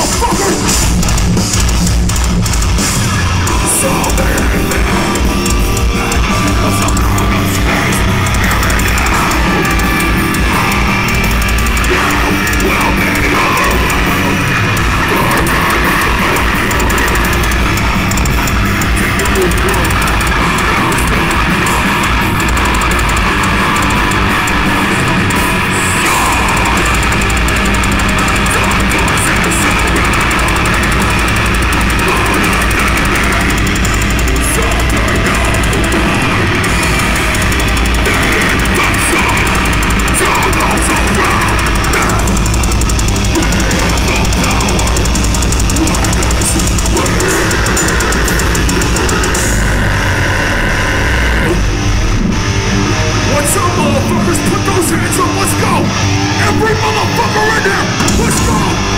motherfuckers! let's go! Every motherfucker in here, let's go!